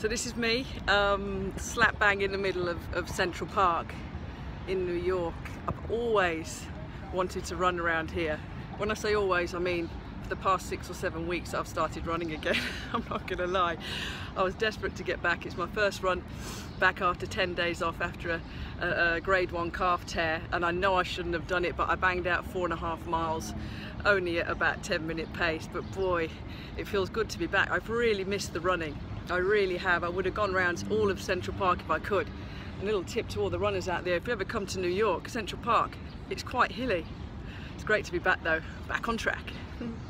So this is me, um, slap bang in the middle of, of Central Park in New York. I've always wanted to run around here. When I say always, I mean for the past six or seven weeks I've started running again. I'm not gonna lie. I was desperate to get back. It's my first run back after 10 days off after a, a, a grade one calf tear and I know I shouldn't have done it but I banged out four and a half miles only at about 10 minute pace but boy it feels good to be back. I've really missed the running. I really have. I would have gone around all of Central Park if I could. A little tip to all the runners out there, if you ever come to New York, Central Park, it's quite hilly. It's great to be back though, back on track.